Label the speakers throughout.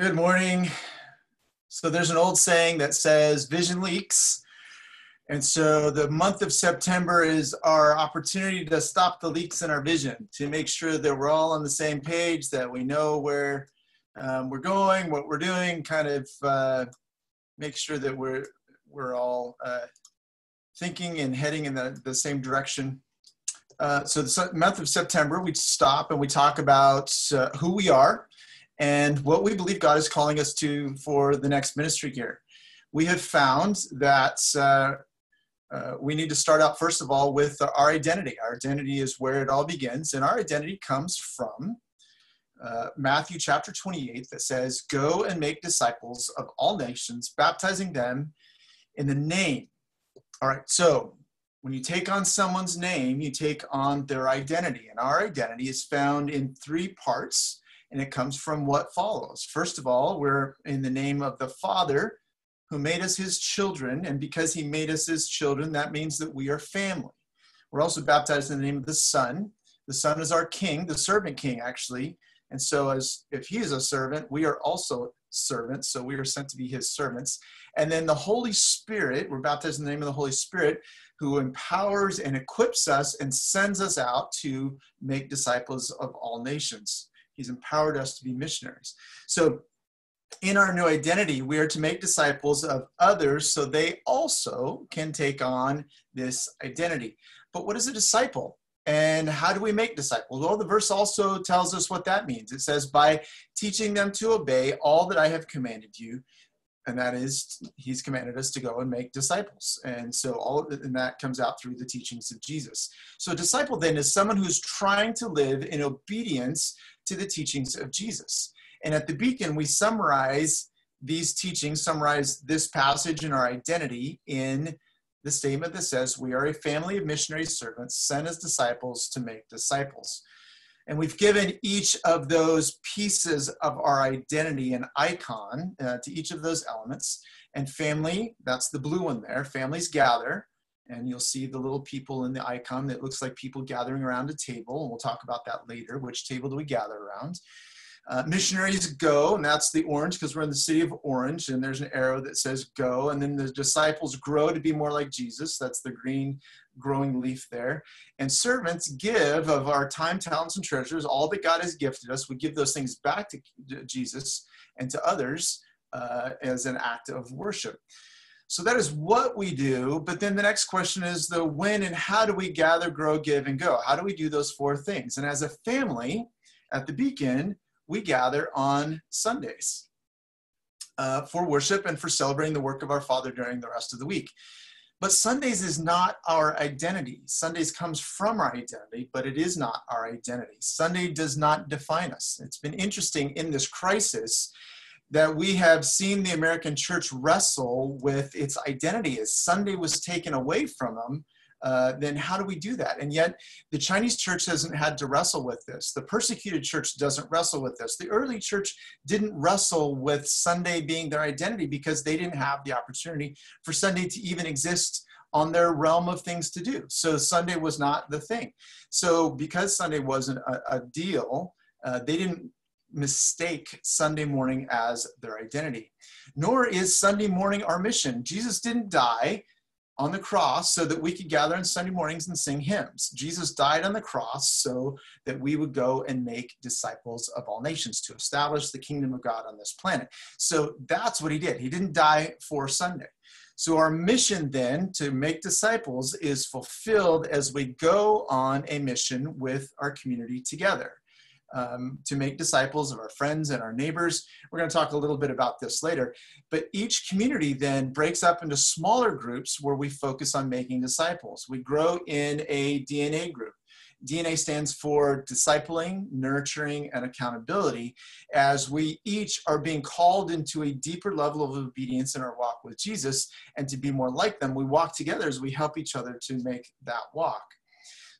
Speaker 1: Good morning. So there's an old saying that says vision leaks. And so the month of September is our opportunity to stop the leaks in our vision, to make sure that we're all on the same page, that we know where um, we're going, what we're doing, kind of uh, make sure that we're, we're all uh, thinking and heading in the, the same direction. Uh, so the month of September, we stop and we talk about uh, who we are, and what we believe God is calling us to for the next ministry year. We have found that uh, uh, we need to start out, first of all, with our identity. Our identity is where it all begins, and our identity comes from uh, Matthew chapter 28 that says, Go and make disciples of all nations, baptizing them in the name. All right, so when you take on someone's name, you take on their identity, and our identity is found in three parts and it comes from what follows. First of all, we're in the name of the Father who made us his children, and because he made us his children, that means that we are family. We're also baptized in the name of the Son. The Son is our king, the servant king, actually. And so, as if he is a servant, we are also servants. So we are sent to be his servants. And then the Holy Spirit, we're baptized in the name of the Holy Spirit, who empowers and equips us and sends us out to make disciples of all nations. He's empowered us to be missionaries. So, in our new identity, we are to make disciples of others so they also can take on this identity. But what is a disciple? And how do we make disciples? Well, the verse also tells us what that means. It says, by teaching them to obey all that I have commanded you. And that is, he's commanded us to go and make disciples. And so all of it, and that comes out through the teachings of Jesus. So a disciple then is someone who's trying to live in obedience to the teachings of Jesus. And at the beacon, we summarize these teachings, summarize this passage and our identity in the statement that says, We are a family of missionary servants sent as disciples to make disciples. And we've given each of those pieces of our identity an icon uh, to each of those elements. And family, that's the blue one there. Families gather and you'll see the little people in the icon that looks like people gathering around a table. And we'll talk about that later. Which table do we gather around? Uh, missionaries go, and that's the orange because we're in the city of Orange, and there's an arrow that says go. And then the disciples grow to be more like Jesus. That's the green growing leaf there. And servants give of our time, talents, and treasures, all that God has gifted us. We give those things back to Jesus and to others uh, as an act of worship. So that is what we do. But then the next question is the when and how do we gather, grow, give, and go? How do we do those four things? And as a family at the Beacon, we gather on Sundays uh, for worship and for celebrating the work of our Father during the rest of the week. But Sundays is not our identity. Sundays comes from our identity, but it is not our identity. Sunday does not define us. It's been interesting in this crisis that we have seen the American church wrestle with its identity as Sunday was taken away from them. Uh, then how do we do that? And yet, the Chinese church hasn't had to wrestle with this. The persecuted church doesn't wrestle with this. The early church didn't wrestle with Sunday being their identity because they didn't have the opportunity for Sunday to even exist on their realm of things to do. So Sunday was not the thing. So because Sunday wasn't a, a deal, uh, they didn't mistake Sunday morning as their identity. Nor is Sunday morning our mission. Jesus didn't die on the cross so that we could gather on Sunday mornings and sing hymns. Jesus died on the cross so that we would go and make disciples of all nations to establish the kingdom of God on this planet. So that's what he did. He didn't die for Sunday. So our mission then to make disciples is fulfilled as we go on a mission with our community together um, to make disciples of our friends and our neighbors. We're going to talk a little bit about this later. But each community then breaks up into smaller groups where we focus on making disciples. We grow in a DNA group. DNA stands for discipling, nurturing, and accountability, as we each are being called into a deeper level of obedience in our walk with Jesus. And to be more like them, we walk together as we help each other to make that walk.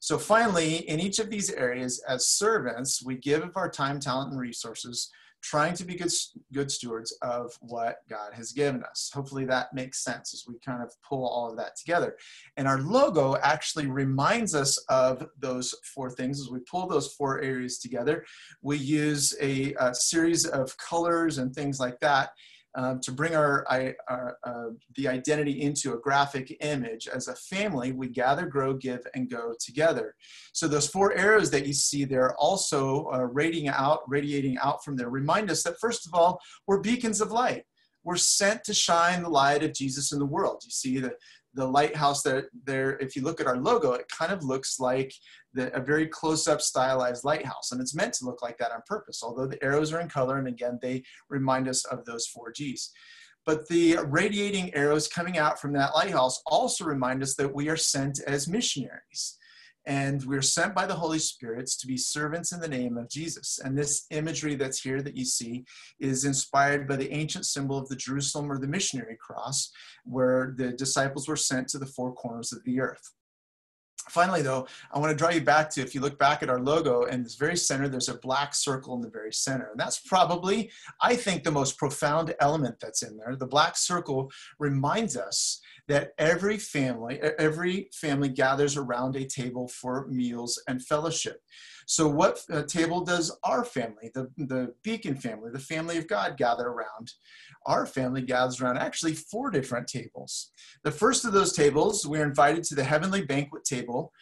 Speaker 1: So finally, in each of these areas, as servants, we give of our time, talent, and resources trying to be good, good stewards of what God has given us. Hopefully that makes sense as we kind of pull all of that together. And our logo actually reminds us of those four things. As we pull those four areas together, we use a, a series of colors and things like that um, to bring our, our uh, the identity into a graphic image. As a family, we gather, grow, give, and go together. So those four arrows that you see there also uh, radiating out, radiating out from there remind us that first of all, we're beacons of light. We're sent to shine the light of Jesus in the world. You see the, the lighthouse there, there, if you look at our logo, it kind of looks like the, a very close-up stylized lighthouse. And it's meant to look like that on purpose, although the arrows are in color, and again, they remind us of those four Gs. But the radiating arrows coming out from that lighthouse also remind us that we are sent as missionaries and we're sent by the Holy Spirits to be servants in the name of Jesus. And this imagery that's here that you see is inspired by the ancient symbol of the Jerusalem or the missionary cross, where the disciples were sent to the four corners of the earth. Finally, though, I want to draw you back to if you look back at our logo in this very center, there's a black circle in the very center. And that's probably, I think, the most profound element that's in there. The black circle reminds us that every family, every family gathers around a table for meals and fellowship. So, what uh, table does our family, the, the Beacon family, the family of God, gather around? Our family gathers around actually four different tables. The first of those tables, we're invited to the heavenly banquet table,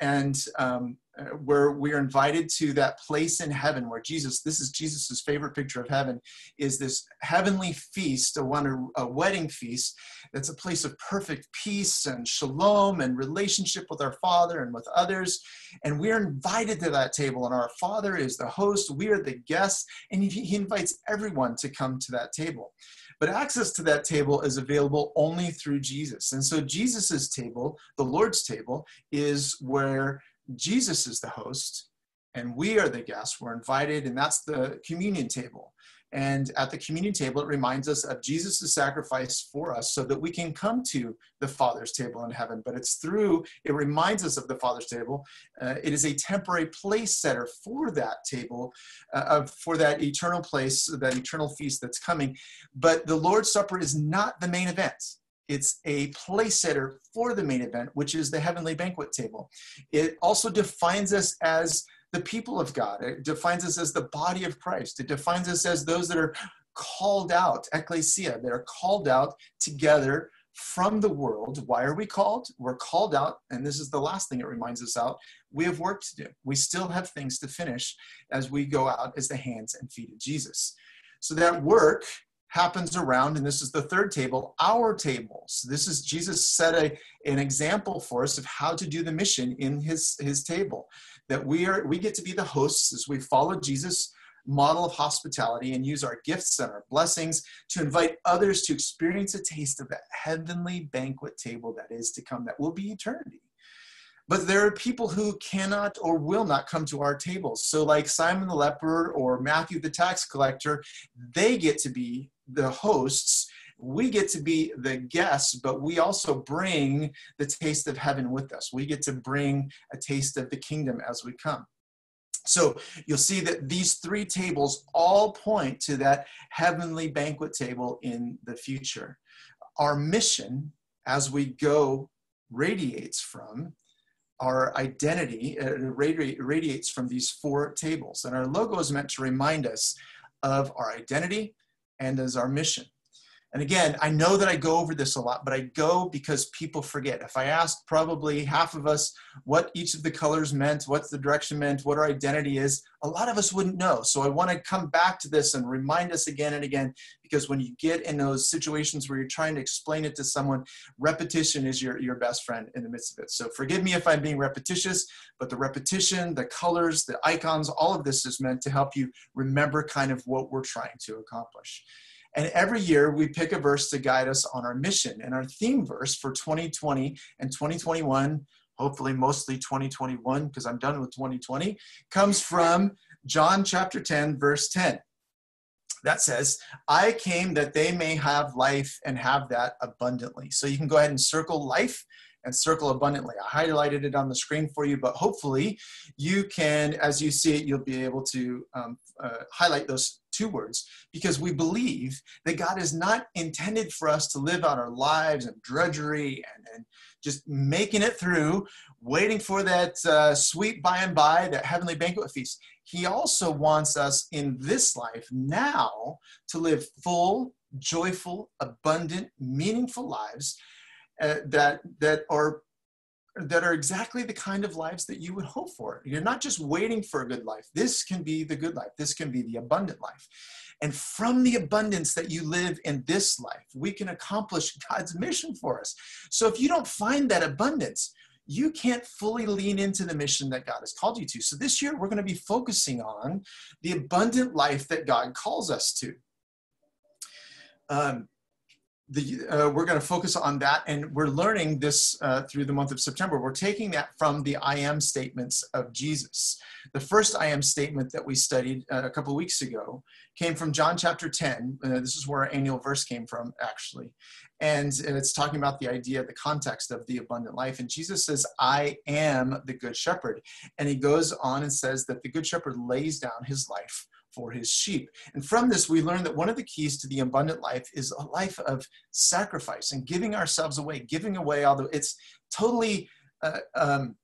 Speaker 1: and um, where we are invited to that place in heaven where Jesus, this is Jesus's favorite picture of heaven, is this heavenly feast, a, one, a wedding feast that's a place of perfect peace and shalom and relationship with our Father and with others. And we're invited to that table, and our Father is the host, we are the guests, and he, he invites everyone to come to that table. But access to that table is available only through Jesus. And so Jesus's table, the Lord's table, is where Jesus is the host and we are the guests. We're invited, and that's the communion table. And at the communion table, it reminds us of Jesus' sacrifice for us so that we can come to the Father's table in heaven. But it's through, it reminds us of the Father's table. Uh, it is a temporary place setter for that table, uh, for that eternal place, that eternal feast that's coming. But the Lord's Supper is not the main event. It's a place setter for the main event, which is the heavenly banquet table. It also defines us as the people of God. It defines us as the body of Christ. It defines us as those that are called out, ecclesia, that are called out together from the world. Why are we called? We're called out, and this is the last thing it reminds us out. We have work to do. We still have things to finish as we go out as the hands and feet of Jesus. So that work happens around, and this is the third table, our tables. This is Jesus set a, an example for us of how to do the mission in his, his table. That we are we get to be the hosts as we follow Jesus' model of hospitality and use our gifts and our blessings to invite others to experience a taste of that heavenly banquet table that is to come, that will be eternity. But there are people who cannot or will not come to our tables. So, like Simon the leper or Matthew the tax collector, they get to be the hosts. We get to be the guests, but we also bring the taste of heaven with us. We get to bring a taste of the kingdom as we come. So you'll see that these three tables all point to that heavenly banquet table in the future. Our mission as we go radiates from our identity uh, it radiates from these four tables. And our logo is meant to remind us of our identity and as our mission. And again, I know that I go over this a lot, but I go because people forget. If I asked probably half of us what each of the colors meant, what the direction meant, what our identity is, a lot of us wouldn't know. So I want to come back to this and remind us again and again, because when you get in those situations where you're trying to explain it to someone, repetition is your, your best friend in the midst of it. So forgive me if I'm being repetitious, but the repetition, the colors, the icons, all of this is meant to help you remember kind of what we're trying to accomplish. And every year we pick a verse to guide us on our mission. And our theme verse for 2020 and 2021, hopefully mostly 2021, because I'm done with 2020, comes from John chapter 10, verse 10. That says, I came that they may have life and have that abundantly. So you can go ahead and circle life and circle abundantly. I highlighted it on the screen for you, but hopefully you can, as you see it, you'll be able to um, uh, highlight those two words because we believe that God is not intended for us to live out our lives in drudgery and, and just making it through, waiting for that uh, sweet by and by, that heavenly banquet feast. He also wants us in this life now to live full, joyful, abundant, meaningful lives uh, that that are that are exactly the kind of lives that you would hope for. You're not just waiting for a good life. This can be the good life. This can be the abundant life. And from the abundance that you live in this life, we can accomplish God's mission for us. So if you don't find that abundance, you can't fully lean into the mission that God has called you to. So this year, we're going to be focusing on the abundant life that God calls us to. Um, the, uh, we're going to focus on that and we're learning this uh, through the month of september. We're taking that from the i am statements of jesus. The first i am statement that we studied uh, a couple weeks ago came from john chapter 10 uh, this is where our annual verse came from actually. And, and it's talking about the idea the context of the abundant life. And jesus says i am the good shepherd. And he goes on and says that the good shepherd lays down his life for his sheep. And from this, we learn that one of the keys to the abundant life is a life of sacrifice and giving ourselves away, giving away, although it's totally, uh, um,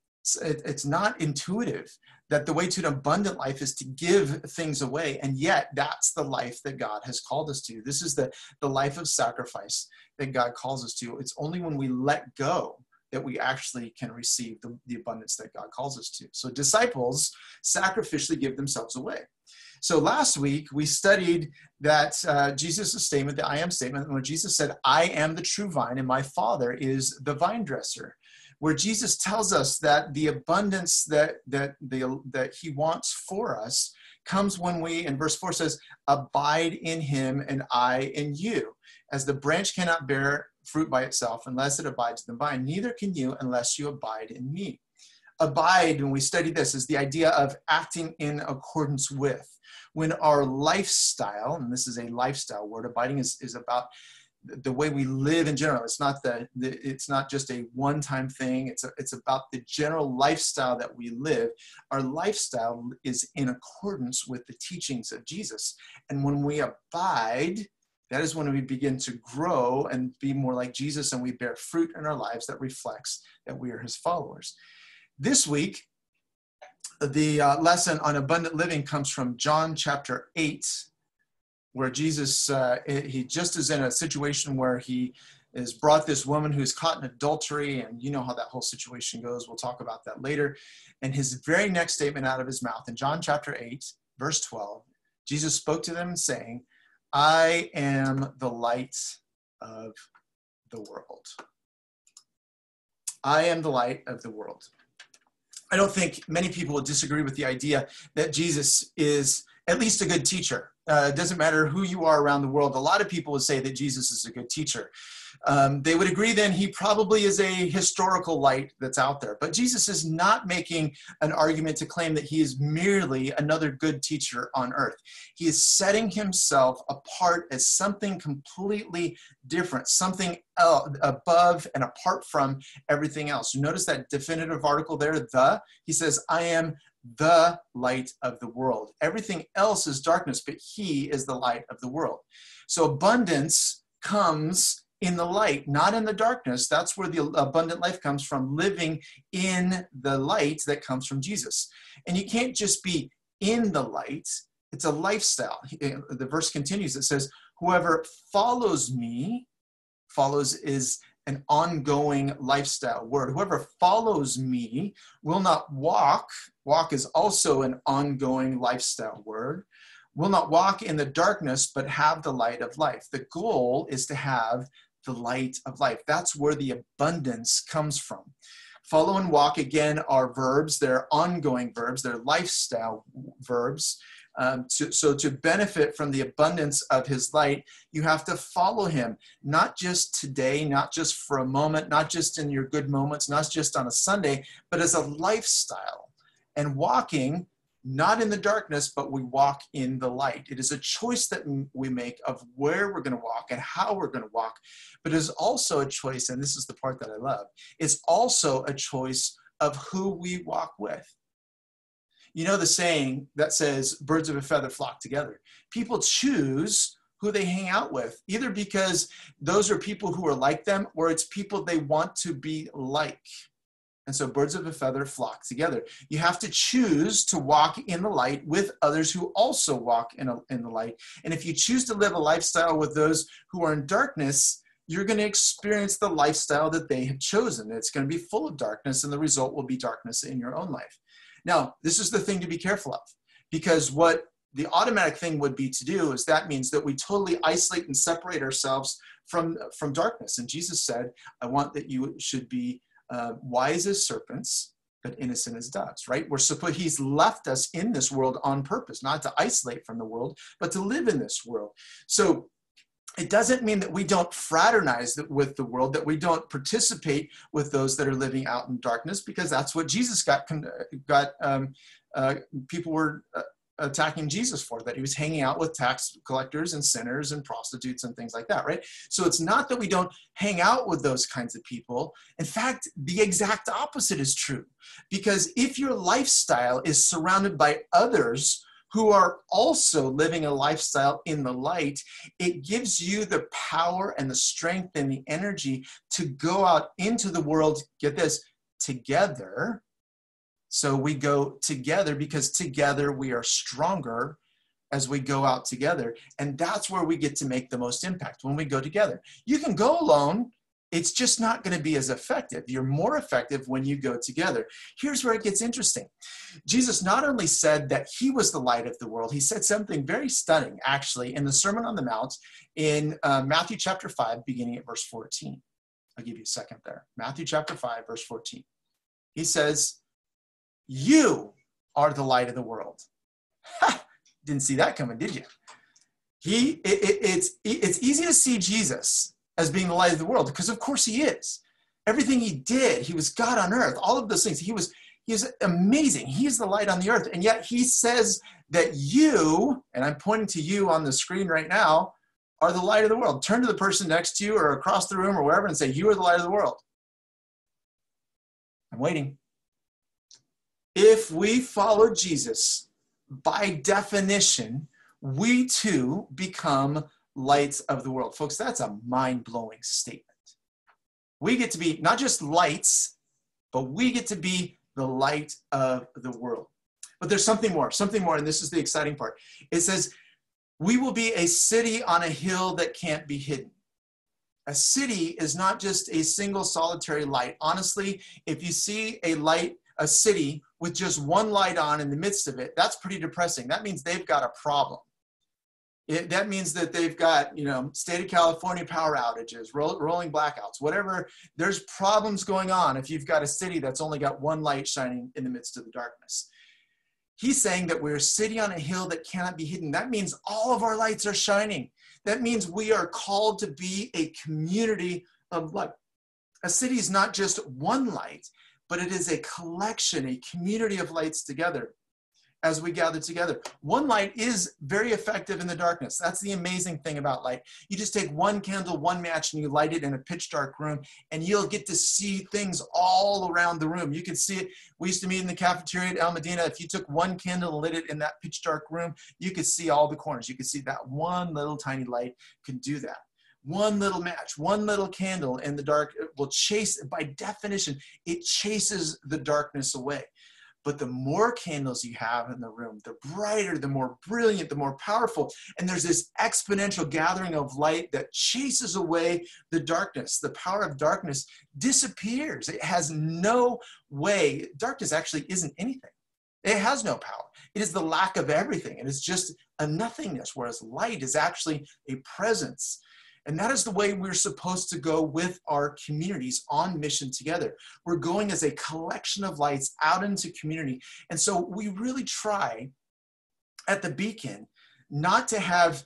Speaker 1: it, it's not intuitive that the way to an abundant life is to give things away. And yet, that's the life that God has called us to. This is the, the life of sacrifice that God calls us to. It's only when we let go that we actually can receive the, the abundance that God calls us to. So, disciples sacrificially give themselves away. So last week we studied that uh, Jesus' statement, the I am statement, when Jesus said, I am the true vine and my Father is the vine dresser. Where Jesus tells us that the abundance that, that, the, that he wants for us comes when we, in verse 4 says, abide in him and I in you. As the branch cannot bear fruit by itself unless it abides in the vine, neither can you unless you abide in me. Abide, when we study this, is the idea of acting in accordance with when our lifestyle, and this is a lifestyle word, abiding is, is about the way we live in general. It's not the, the it's not just a one-time thing. It's a, it's about the general lifestyle that we live. Our lifestyle is in accordance with the teachings of Jesus. And when we abide, that is when we begin to grow and be more like Jesus and we bear fruit in our lives that reflects that we are his followers. This week, the uh, lesson on abundant living comes from John chapter 8, where Jesus, uh, he just is in a situation where he is brought this woman who's caught in adultery, and you know how that whole situation goes. We'll talk about that later. And his very next statement out of his mouth in John chapter 8, verse 12, Jesus spoke to them saying, I am the light of the world. I am the light of the world. I don't think many people would disagree with the idea that Jesus is at least a good teacher. Uh, it doesn't matter who you are around the world. A lot of people would say that Jesus is a good teacher. Um, they would agree then he probably is a historical light that's out there. But Jesus is not making an argument to claim that he is merely another good teacher on earth. He is setting himself apart as something completely different, something above and apart from everything else. Notice that definitive article there, the, he says, I am the light of the world. Everything else is darkness, but he is the light of the world. So abundance comes in the light, not in the darkness. That's where the abundant life comes from, living in the light that comes from Jesus. And you can't just be in the light, it's a lifestyle. The verse continues it says, Whoever follows me, follows is an ongoing lifestyle word. Whoever follows me will not walk, walk is also an ongoing lifestyle word, will not walk in the darkness, but have the light of life. The goal is to have the light of life. That's where the abundance comes from. Follow and walk again are verbs, they're ongoing verbs, they're lifestyle verbs. Um, to, so, to benefit from the abundance of his light, you have to follow him, not just today, not just for a moment, not just in your good moments, not just on a Sunday, but as a lifestyle. And walking not in the darkness, but we walk in the light. It is a choice that we make of where we're going to walk and how we're going to walk, but it is also a choice, and this is the part that I love, it's also a choice of who we walk with. You know the saying that says, birds of a feather flock together. People choose who they hang out with, either because those are people who are like them or it's people they want to be like. And so birds of a feather flock together. You have to choose to walk in the light with others who also walk in, a, in the light. And if you choose to live a lifestyle with those who are in darkness, you're going to experience the lifestyle that they have chosen. It's going to be full of darkness, and the result will be darkness in your own life. Now, this is the thing to be careful of, because what the automatic thing would be to do is that means that we totally isolate and separate ourselves from, from darkness. And Jesus said, I want that you should be uh, wise as serpents, but innocent as doves, right? We're supposed, he's left us in this world on purpose, not to isolate from the world, but to live in this world. So it doesn't mean that we don't fraternize with the world, that we don't participate with those that are living out in darkness, because that's what Jesus got. Got um, uh, people were uh, attacking Jesus for that he was hanging out with tax collectors and sinners and prostitutes and things like that, right? So it's not that we don't hang out with those kinds of people. In fact, the exact opposite is true. Because if your lifestyle is surrounded by others who are also living a lifestyle in the light, it gives you the power and the strength and the energy to go out into the world, get this, together so we go together because together we are stronger as we go out together. And that's where we get to make the most impact when we go together. You can go alone, it's just not going to be as effective. You're more effective when you go together. Here's where it gets interesting Jesus not only said that he was the light of the world, he said something very stunning, actually, in the Sermon on the Mount in uh, Matthew chapter 5, beginning at verse 14. I'll give you a second there. Matthew chapter 5, verse 14. He says, you are the light of the world. Ha! Didn't see that coming, did you? He, it, it, it's, it's easy to see Jesus as being the light of the world because, of course, he is. Everything he did, he was God on earth. All of those things, he was he is amazing. He's the light on the earth, and yet he says that you, and I'm pointing to you on the screen right now, are the light of the world. Turn to the person next to you or across the room or wherever and say, "You are the light of the world." I'm waiting. If we follow Jesus, by definition, we too become lights of the world. Folks, that's a mind blowing statement. We get to be not just lights, but we get to be the light of the world. But there's something more, something more, and this is the exciting part. It says, We will be a city on a hill that can't be hidden. A city is not just a single solitary light. Honestly, if you see a light a city with just one light on in the midst of it, that's pretty depressing. That means they've got a problem. It, that means that they've got, you know, state of California power outages, roll, rolling blackouts, whatever. There's problems going on if you've got a city that's only got one light shining in the midst of the darkness. He's saying that we're a city on a hill that cannot be hidden. That means all of our lights are shining. That means we are called to be a community of light. A city is not just one light, but it is a collection, a community of lights together as we gather together. One light is very effective in the darkness. That's the amazing thing about light. You just take one candle, one match, and you light it in a pitch dark room, and you'll get to see things all around the room. You can see it. We used to meet in the cafeteria at El Modena. If you took one candle and lit it in that pitch dark room, you could see all the corners. You could see that one little tiny light can do that one little match, one little candle in the dark will chase, by definition, it chases the darkness away. But the more candles you have in the room, the brighter, the more brilliant, the more powerful. And there's this exponential gathering of light that chases away the darkness. The power of darkness disappears. It has no way. Darkness actually isn't anything, it has no power. It is the lack of everything. It is just a nothingness, whereas light is actually a presence and that is the way we're supposed to go with our communities on mission together. We're going as a collection of lights out into community. And so we really try at the Beacon not to have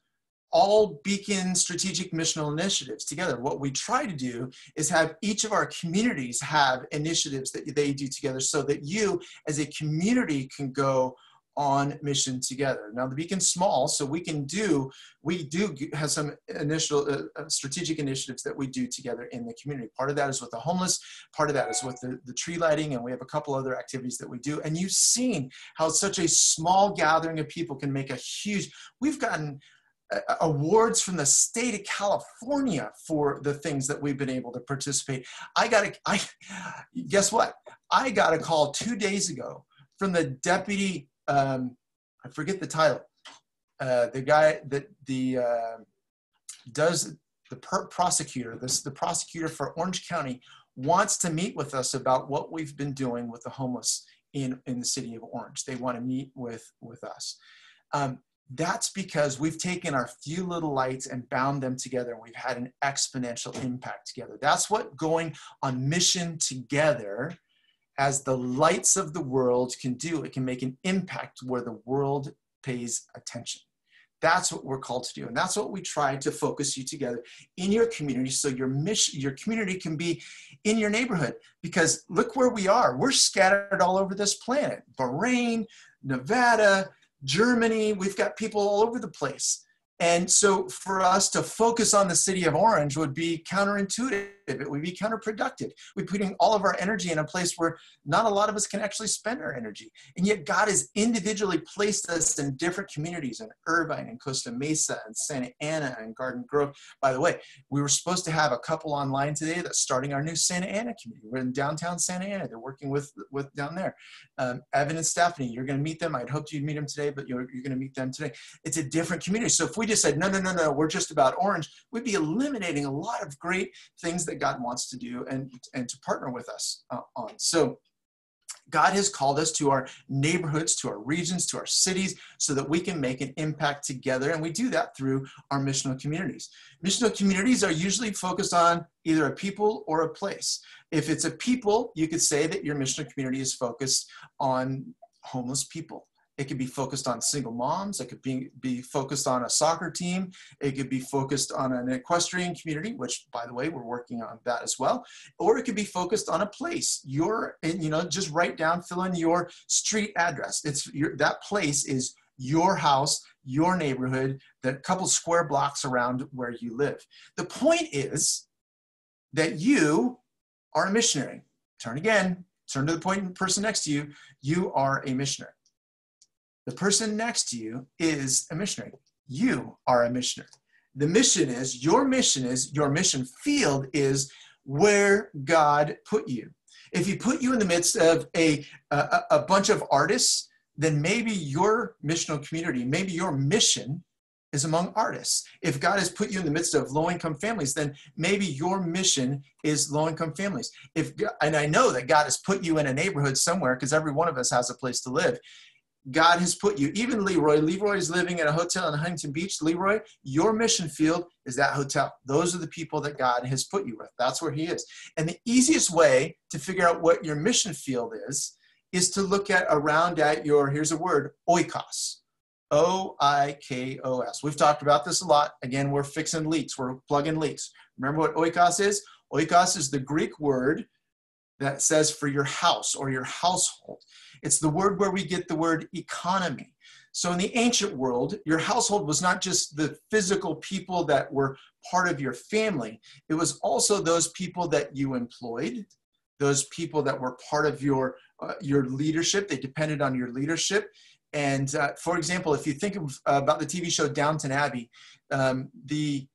Speaker 1: all Beacon strategic missional initiatives together. What we try to do is have each of our communities have initiatives that they do together so that you as a community can go on mission together. Now the beacon's small, so we can do we do have some initial uh, uh, strategic initiatives that we do together in the community. Part of that is with the homeless, part of that is with the, the tree lighting, and we have a couple other activities that we do. And you've seen how such a small gathering of people can make a huge. We've gotten uh, awards from the state of California for the things that we've been able to participate. I got a, I guess what? I got a call two days ago from the deputy um, I forget the title. Uh, the guy that the uh, does the per- prosecutor, this the prosecutor for Orange County wants to meet with us about what we've been doing with the homeless in in the city of Orange. They want to meet with with us. Um, that's because we've taken our few little lights and bound them together and we've had an exponential impact together. That's what going on mission together as the lights of the world can do. It can make an impact where the world pays attention. That's what we're called to do. And that's what we try to focus you together in your community so your mission, your community can be in your neighborhood. Because look where we are. We're scattered all over this planet. Bahrain, Nevada, Germany, we've got people all over the place. And so for us to focus on the city of Orange would be counterintuitive. It would be counterproductive. We're putting all of our energy in a place where not a lot of us can actually spend our energy. And yet God has individually placed us in different communities in Irvine and Costa Mesa and Santa Ana and Garden Grove. By the way, we were supposed to have a couple online today that's starting our new Santa Ana community. We're in downtown Santa Ana. They're working with, with down there. Um, Evan and Stephanie, you're going to meet them. I'd hoped you'd meet them today, but you're, you're going to meet them today. It's a different community. So if we just said, no, no, no, no, we're just about orange, we'd be eliminating a lot of great things that God wants to do and, and to partner with us uh, on. So God has called us to our neighborhoods, to our regions, to our cities, so that we can make an impact together. And we do that through our missional communities. Missional communities are usually focused on either a people or a place. If it's a people, you could say that your missional community is focused on homeless people. It could be focused on single moms. It could be, be focused on a soccer team. It could be focused on an equestrian community, which, by the way, we're working on that as well. Or it could be focused on a place. Your, and you know, just write down, fill in your street address. It's your, that place is your house, your neighborhood, the couple square blocks around where you live. The point is that you are a missionary. Turn again, turn to the point person next to you. You are a missionary. The person next to you is a missionary. You are a missionary. The mission is, your mission is, your mission field is where God put you. If He put you in the midst of a, a, a bunch of artists, then maybe your missional community, maybe your mission is among artists. If God has put you in the midst of low income families, then maybe your mission is low income families. If and I know that God has put you in a neighborhood somewhere because every one of us has a place to live. God has put you. Even Leroy, Leroy is living in a hotel in Huntington Beach. Leroy, your mission field is that hotel. Those are the people that God has put you with. That's where He is. And the easiest way to figure out what your mission field is is to look at around at your, here's a word, oikos. O I K O S. We've talked about this a lot. Again, we're fixing leaks, we're plugging leaks. Remember what oikos is? Oikos is the Greek word that says for your house or your household. It's the word where we get the word economy. So in the ancient world, your household was not just the physical people that were part of your family, it was also those people that you employed, those people that were part of your, uh, your leadership, they depended on your leadership. And uh, for example, if you think of, uh, about the TV show Downton Abbey, um, the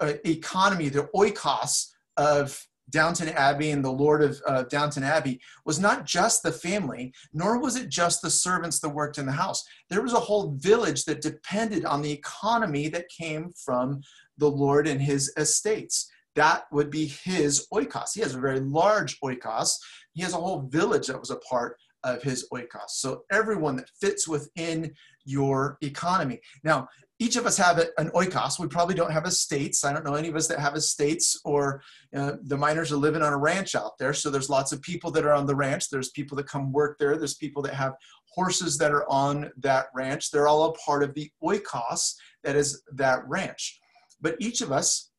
Speaker 1: uh, economy, the oikos of Downton Abbey and the Lord of uh, Downton Abbey was not just the family, nor was it just the servants that worked in the house. There was a whole village that depended on the economy that came from the Lord and his estates. That would be his oikos. He has a very large oikos. He has a whole village that was a part of his oikos. So everyone that fits within your economy. Now, each of us have an oikos. We probably don't have estates. I don't know any of us that have estates or uh, the miners are living on a ranch out there. So there's lots of people that are on the ranch. There's people that come work there. There's people that have horses that are on that ranch. They're all a part of the oikos that is that ranch. But each of us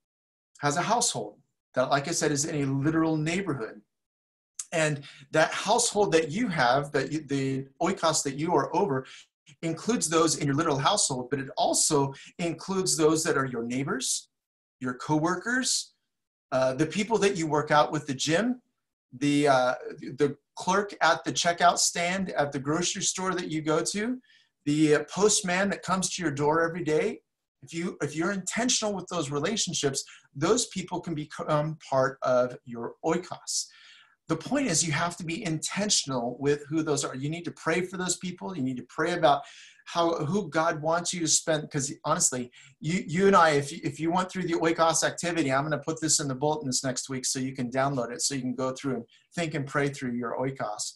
Speaker 1: has a household that, like I said, is in a literal neighborhood. And that household that you have, that you, the oikos that you are over, includes those in your literal household, but it also includes those that are your neighbors, your coworkers, uh, the people that you work out with the gym, the uh, the clerk at the checkout stand at the grocery store that you go to, the postman that comes to your door every day. If you if you're intentional with those relationships, those people can become part of your oikos the point is you have to be intentional with who those are. You need to pray for those people. You need to pray about how who god wants you to spend because honestly you you and i if you, if you went through the oikos activity i'm going to put this in the bulletin this next week so you can download it so you can go through and think and pray through your oikos.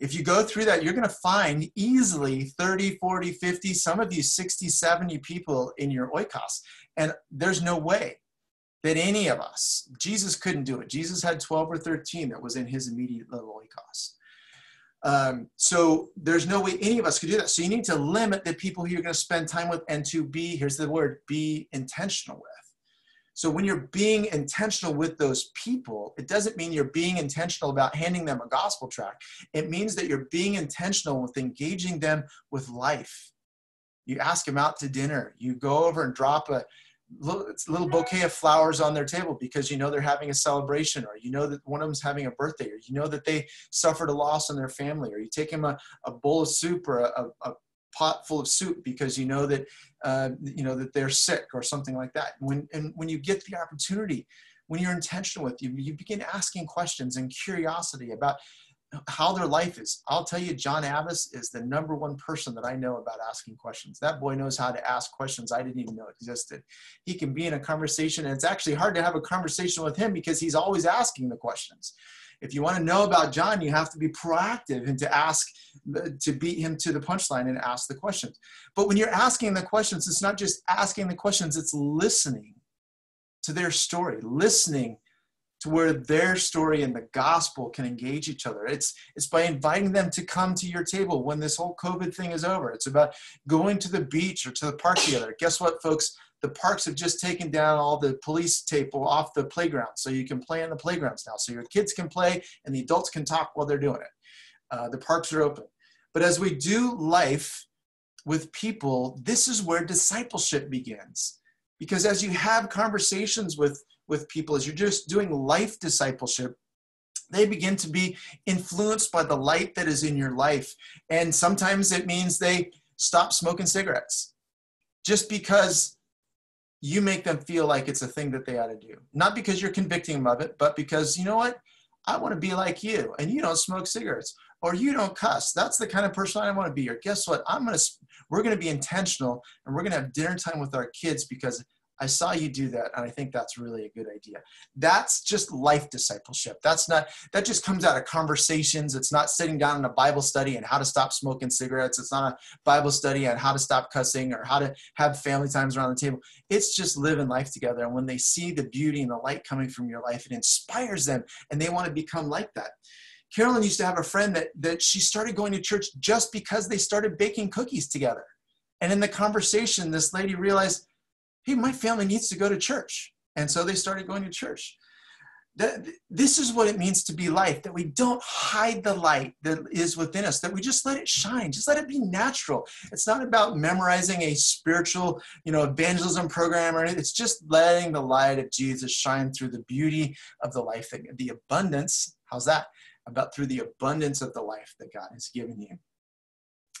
Speaker 1: If you go through that you're going to find easily 30 40 50 some of you 60 70 people in your oikos and there's no way that any of us, Jesus couldn't do it. Jesus had 12 or 13 that was in his immediate little oikos. Um, so there's no way any of us could do that. So you need to limit the people who you're going to spend time with and to be, here's the word, be intentional with. So when you're being intentional with those people, it doesn't mean you're being intentional about handing them a gospel tract. It means that you're being intentional with engaging them with life. You ask them out to dinner. You go over and drop a, little, little bouquet of flowers on their table because you know they're having a celebration or you know that one of them's having a birthday or you know that they suffered a loss in their family or you take them a, a bowl of soup or a, a pot full of soup because you know that uh, you know that they're sick or something like that. When and when you get the opportunity when you're intentional with you you begin asking questions and curiosity about how their life is. I'll tell you, John Abbas is the number one person that I know about asking questions. That boy knows how to ask questions I didn't even know existed. He can be in a conversation, and it's actually hard to have a conversation with him because he's always asking the questions. If you want to know about John, you have to be proactive and to ask, to beat him to the punchline and ask the questions. But when you're asking the questions, it's not just asking the questions, it's listening to their story, listening to where their story and the gospel can engage each other. It's it's by inviting them to come to your table when this whole COVID thing is over. It's about going to the beach or to the park together. Guess what, folks? The parks have just taken down all the police tape off the playground, so you can play in the playgrounds now. So your kids can play and the adults can talk while they're doing it. Uh, the parks are open. But as we do life with people, this is where discipleship begins. Because as you have conversations with with people as you're just doing life discipleship they begin to be influenced by the light that is in your life. And sometimes it means they stop smoking cigarettes just because you make them feel like it's a thing that they ought to do. Not because you're convicting them of it but because you know what? I want to be like you and you don't smoke cigarettes or you don't cuss. That's the kind of person i want to be. Or guess what? I'm going to we're going to be intentional and we're going to have dinner time with our kids because I saw you do that, and I think that's really a good idea. That's just life discipleship. That's not, that just comes out of conversations. It's not sitting down in a Bible study and how to stop smoking cigarettes. It's not a Bible study on how to stop cussing or how to have family times around the table. It's just living life together. And when they see the beauty and the light coming from your life, it inspires them and they want to become like that. Carolyn used to have a friend that, that she started going to church just because they started baking cookies together. And in the conversation, this lady realized, hey, my family needs to go to church. And so they started going to church. That, this is what it means to be light that we don't hide the light that is within us that we just let it shine just let it be natural it's not about memorizing a spiritual you know evangelism program or anything it's just letting the light of jesus shine through the beauty of the life that the abundance how's that about through the abundance of the life that god has given you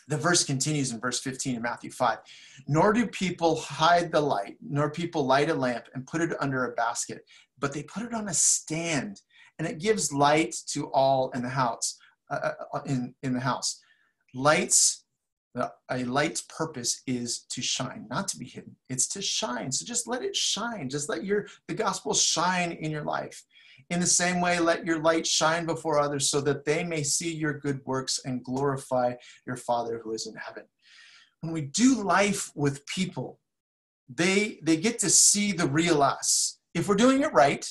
Speaker 1: the verse continues in verse 15 in Matthew 5. Nor do people hide the light, nor people light a lamp and put it under a basket, but they put it on a stand, and it gives light to all in the house. Uh, uh, uh in, in the house, lights. A light's purpose is to shine, not to be hidden. It's to shine. So just let it shine. Just let your the gospel shine in your life. In the same way, let your light shine before others so that they may see your good works and glorify your Father who is in heaven. When we do life with people, they, they get to see the real us. If we're doing it right,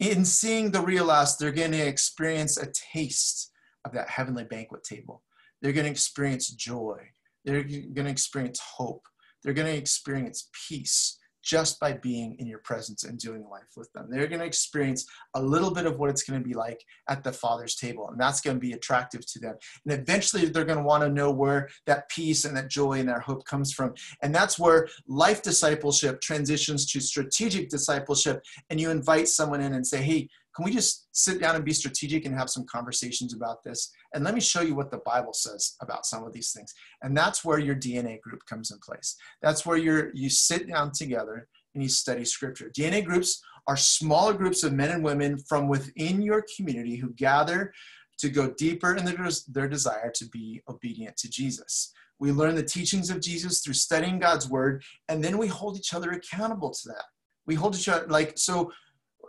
Speaker 1: in seeing the real us, they're going to experience a taste of that heavenly banquet table. They're going to experience joy. They're going to experience hope. They're going to experience peace just by being in your presence and doing life with them. They're going to experience a little bit of what it's going to be like at the Father's table, and that's going to be attractive to them. And eventually, they're going to want to know where that peace and that joy and that hope comes from. And that's where life discipleship transitions to strategic discipleship, and you invite someone in and say, hey, can we just sit down and be strategic and have some conversations about this? And let me show you what the Bible says about some of these things. And that's where your DNA group comes in place. That's where you're, you sit down together and you study scripture. DNA groups are smaller groups of men and women from within your community who gather to go deeper in their, their desire to be obedient to Jesus. We learn the teachings of Jesus through studying God's word, and then we hold each other accountable to that. We hold each other like so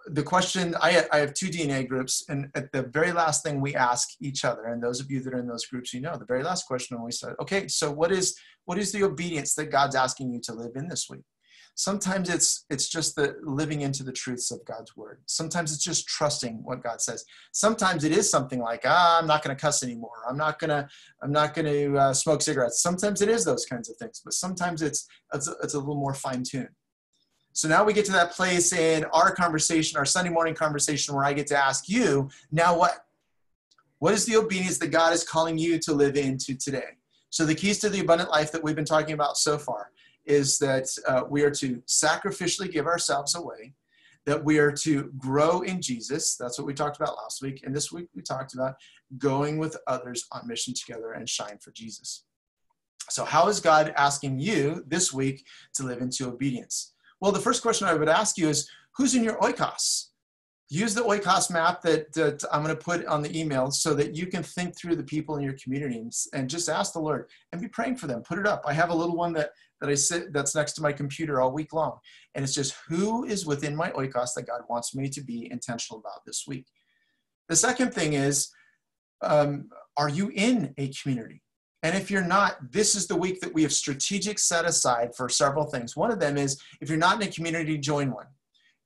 Speaker 1: the question I, I have two dna groups and at the very last thing we ask each other and those of you that are in those groups you know the very last question when we said okay so what is what is the obedience that god's asking you to live in this week? Sometimes it's it's just the living into the truths of god's word. Sometimes it's just trusting what god says. Sometimes it is something like ah, i'm not going to cuss anymore. I'm not going to i'm not going to uh, smoke cigarettes. Sometimes it is those kinds of things but sometimes it's it's it's a little more fine-tuned so now we get to that place in our conversation, our Sunday morning conversation, where I get to ask you, now what? What is the obedience that God is calling you to live into today? So the keys to the abundant life that we've been talking about so far is that uh, we are to sacrificially give ourselves away, that we are to grow in Jesus. That's what we talked about last week. And this week we talked about going with others on mission together and shine for Jesus. So, how is God asking you this week to live into obedience? Well, the first question I would ask you is who's in your oikos? Use the oikos map that, that I'm going to put on the email so that you can think through the people in your community and, and just ask the Lord and be praying for them. Put it up. I have a little one that, that I sit that's next to my computer all week long. And it's just who is within my oikos that God wants me to be intentional about this week. The second thing is, um, are you in a community? And if you're not, this is the week that we have strategic set aside for several things. One of them is if you're not in a community, join one.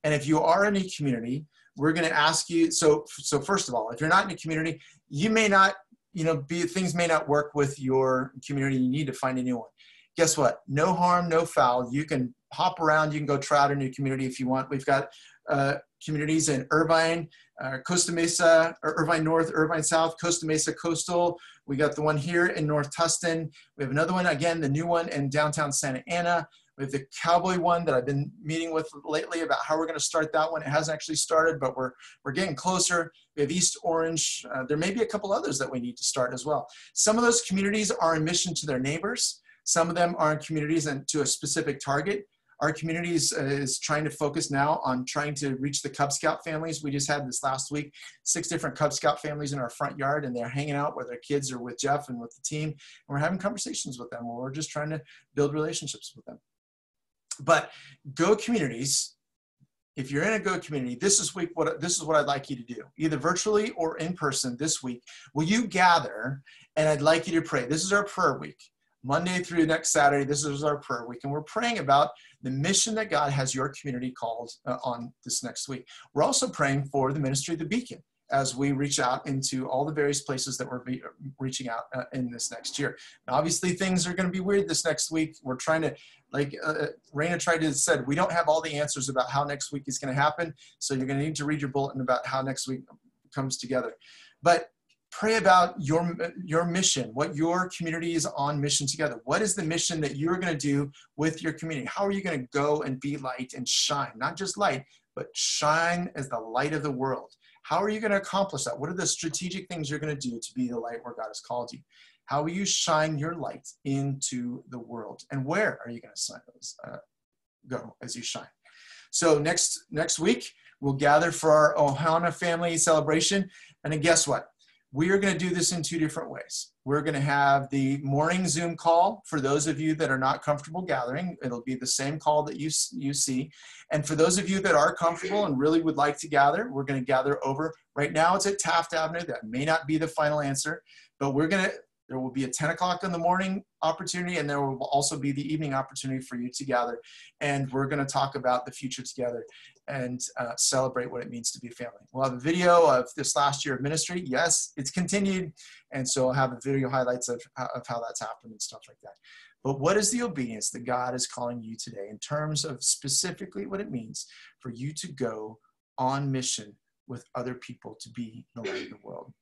Speaker 1: And if you are in a community, we're going to ask you. So, so first of all, if you're not in a community, you may not, you know, be things may not work with your community. You need to find a new one. Guess what? No harm, no foul. You can hop around. You can go try out a new community if you want. We've got uh, communities in Irvine, uh, Costa Mesa, Irvine North, Irvine South, Costa Mesa Coastal. We got the one here in North Tustin. We have another one, again, the new one in downtown Santa Ana. We have the Cowboy one that I've been meeting with lately about how we're going to start that one. It hasn't actually started, but we're, we're getting closer. We have East Orange. Uh, there may be a couple others that we need to start as well. Some of those communities are in mission to their neighbors. Some of them are in communities and to a specific target. Our community is, uh, is trying to focus now on trying to reach the Cub Scout families. We just had this last week, six different Cub Scout families in our front yard, and they're hanging out where their kids are with Jeff and with the team. And we're having conversations with them, we're just trying to build relationships with them. But Go Communities, if you're in a Go community, this is week what this is what I'd like you to do, either virtually or in person this week. Will you gather? And I'd like you to pray. This is our prayer week. Monday through next Saturday, this is our prayer week, and we're praying about the mission that God has your community called uh, on this next week. We're also praying for the ministry of the Beacon as we reach out into all the various places that we're be, reaching out uh, in this next year. And obviously, things are going to be weird this next week. We're trying to, like uh, uh, Raina tried to said, we don't have all the answers about how next week is going to happen. So you're going to need to read your bulletin about how next week comes together. But pray about your your mission what your community is on mission together. What is the mission that you're going to do with your community? How are you going to go and be light and shine? Not just light but shine as the light of the world. How are you going to accomplish that? What are the strategic things you're going to do to be the light where god has called you? How will you shine your light into the world? And where are you going to uh, go as you shine? So next next week we'll gather for our ohana family celebration. And then guess what we are going to do this in two different ways. We're going to have the morning Zoom call for those of you that are not comfortable gathering. It'll be the same call that you, you see. And for those of you that are comfortable and really would like to gather, we're going to gather over. Right now it's at Taft Avenue. That may not be the final answer, but we're going to there will be a 10 o'clock in the morning opportunity, and there will also be the evening opportunity for you to gather. And we're going to talk about the future together and uh, celebrate what it means to be a family. We'll have a video of this last year of ministry. Yes, it's continued. And so I'll have a video highlights of, of how that's happened and stuff like that. But what is the obedience that God is calling you today in terms of specifically what it means for you to go on mission with other people to be the light of the world?